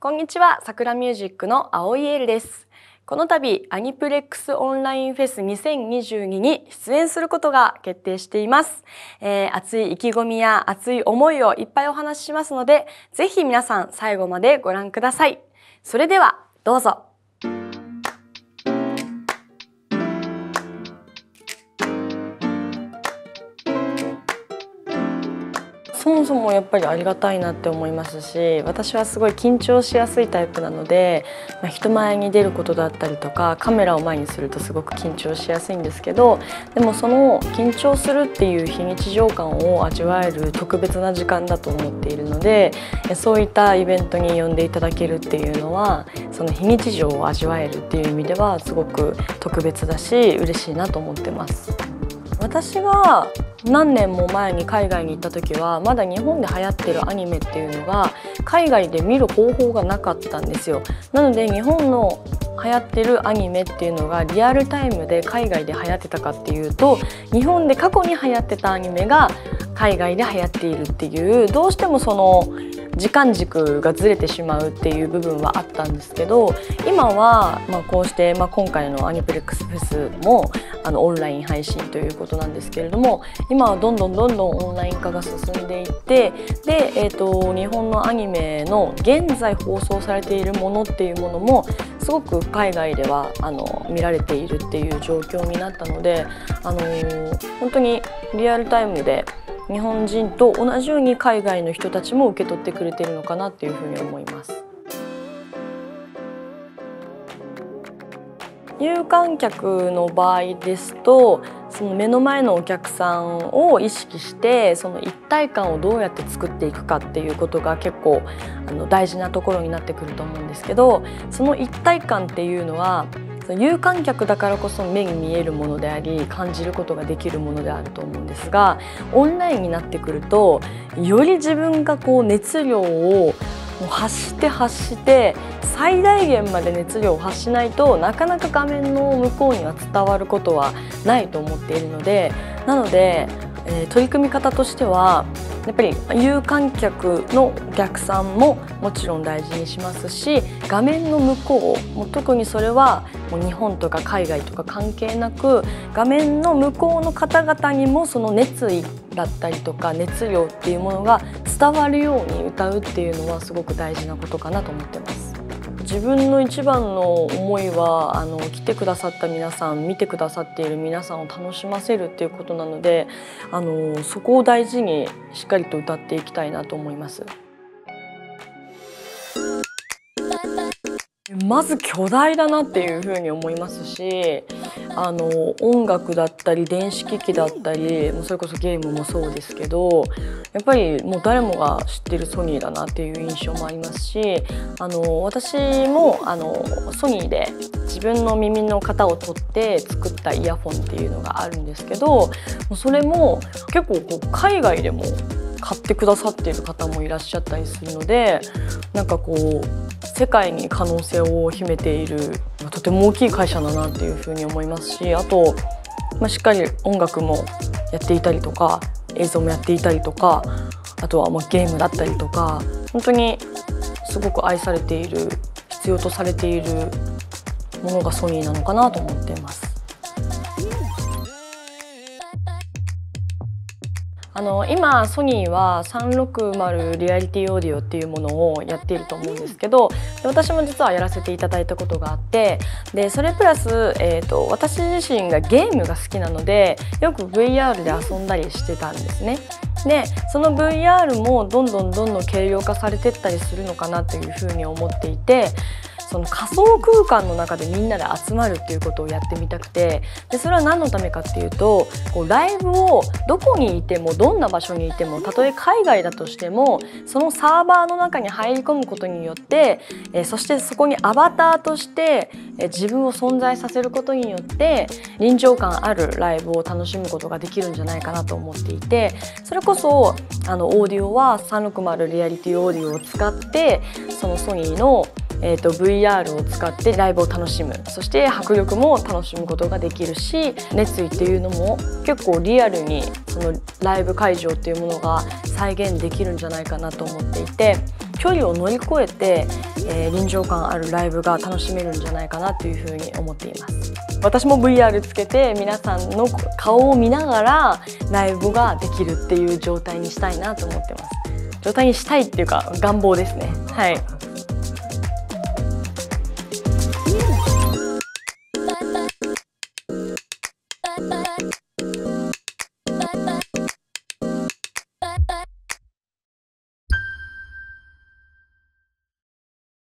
こんにちは、さくらミュージックの青井エールです。この度、アニプレックスオンラインフェス2022に出演することが決定しています。えー、熱い意気込みや熱い思いをいっぱいお話ししますので、ぜひ皆さん最後までご覧ください。それでは、どうぞ。そもそもやっぱりありがたいなって思いますし私はすごい緊張しやすいタイプなので、まあ、人前に出ることだったりとかカメラを前にするとすごく緊張しやすいんですけどでもその緊張するっていう非日常感を味わえる特別な時間だと思っているのでそういったイベントに呼んでいただけるっていうのはその非日常を味わえるっていう意味ではすごく特別だし嬉しいなと思ってます。私が何年も前に海外に行った時はまだ日本で流行ってるアニメっていうのが海外で見る方法がなかったんですよ。なので日本の流行ってるアニメっていうのがリアルタイムで海外で流行ってたかっていうと日本で過去に流行ってたアニメが海外で流行っているっていうどうしてもその時間軸がずれてしまうっていう部分はあったんですけど今はまあこうして、まあ、今回のアニプレックスフェスもあのオンライン配信ということなんですけれども今はどんどんどんどんオンライン化が進んでいってで、えーと、日本のアニメの現在放送されているものっていうものもすごく海外ではあの見られているっていう状況になったので、あの、本当にリアルタイムで日本人と同じように海外の人たちも受け取ってくれてるのかなっていうふうに思います。有観客の場合ですとその目の前のお客さんを意識してその一体感をどうやって作っていくかっていうことが結構あの大事なところになってくると思うんですけどその一体感っていうのは有観客だからこそ目に見えるものであり感じることができるものであると思うんですがオンラインになってくるとより自分がこう熱量を発して発して最大限まで熱量を発しないとなかなか画面の向こうには伝わることはないと思っているのでなので、えー、取り組み方としてはやっぱり有観客のお客さんももちろん大事にしますし画面の向こうも特にそれはもう日本とか海外とか関係なく画面の向こうの方々にもその熱意だったりとか熱量っていうものが伝わるように歌うっていうのはすごく大事なことかなと思ってます。自分の一番の思いはあの来てくださった皆さん見てくださっている皆さんを楽しませるっていうことなのであのそこを大事にしっかりと歌っていきたいなと思います。まず巨大だなっていうふうに思いますしあの音楽だったり電子機器だったりそれこそゲームもそうですけどやっぱりもう誰もが知ってるソニーだなっていう印象もありますしあの私もあのソニーで自分の耳の型を取って作ったイヤホンっていうのがあるんですけどそれも結構こう海外でも買ってくださっている方もいらっしゃったりするのでなんかこう世界に可能性を秘めているとても大きい会社だなっていうふうに思いますしあと、まあ、しっかり音楽もやっていたりとか映像もやっていたりとかあとはまあゲームだったりとか本当にすごく愛されている必要とされているものがソニーなのかなと思っています。あの今ソニーは360リアリティオーディオっていうものをやっていると思うんですけど私も実はやらせていただいたことがあってでそれプラス、えーと、私自身がゲームが好きなのでよく VR で遊んだりしてたんですね。でその VR もどんどんどんどん軽量化されてったりするのかなというふうに思っていてその仮想空間の中でみんなで集まるっていうことをやってみたくてでそれは何のためかっていうとこうライブをどこにいてもどんな場所にいてもたとえ海外だとしてもそのサーバーの中に入り込むことによって、えそしてそこにアバターとして、え自分を存在させることによって臨場感あるライブを楽しむことができるんじゃないかなと思っていてそれこそあのオーディオは360リアリティオーディオを使ってそのソニーのえーと、VR を使ってライブを楽しむ。そして迫力も楽しむことができるし熱意っていうのも結構リアルにそのライブ会場っていうものが再現できるんじゃないかなと思っていて距離を乗り越えて、えー、臨場感あるライブが楽しめるんじゃないかなというふうに思っています。私も VR つけて皆さんの顔を見ながらライブができるっていう状態にしたいなと思ってます。状態にしたいっていうか願望ですね。はい。What?